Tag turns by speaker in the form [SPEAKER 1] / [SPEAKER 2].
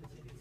[SPEAKER 1] la lechería.